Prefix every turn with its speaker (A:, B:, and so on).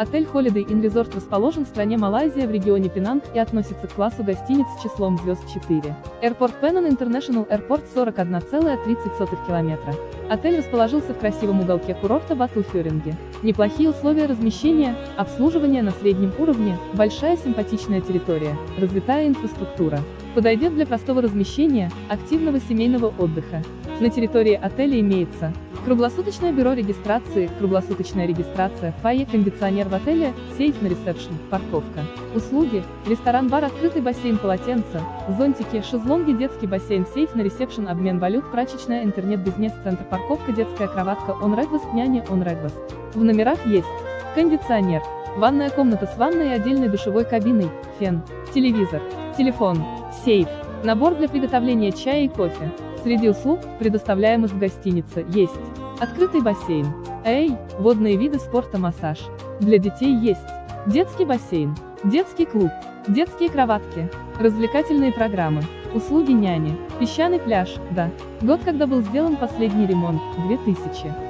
A: Отель Holiday Inn Resort расположен в стране Малайзия в регионе Пенанг и относится к классу гостиниц с числом звезд 4. Airport Penang International Airport 41,30 километра. Отель расположился в красивом уголке курорта Батл-Фёринге. Неплохие условия размещения, обслуживание на среднем уровне, большая симпатичная территория, развитая инфраструктура. Подойдет для простого размещения, активного семейного отдыха. На территории отеля имеется Круглосуточное бюро регистрации, круглосуточная регистрация, фойе, кондиционер в отеле, сейф на ресепшн, парковка. Услуги, ресторан-бар, открытый бассейн, полотенца, зонтики, шезлонги, детский бассейн, сейф на ресепшн, обмен валют, прачечная, интернет, бизнес-центр, парковка, детская кроватка, он регвест, няня, он регвест. В номерах есть. Кондиционер, ванная комната с ванной и отдельной душевой кабиной, фен, телевизор, телефон, сейф, набор для приготовления чая и кофе. Среди услуг, предоставляемых в гостинице, есть открытый бассейн, эй, водные виды спорта массаж. Для детей есть детский бассейн, детский клуб, детские кроватки, развлекательные программы, услуги няни, песчаный пляж, да. Год, когда был сделан последний ремонт, 2000.